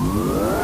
Whoa.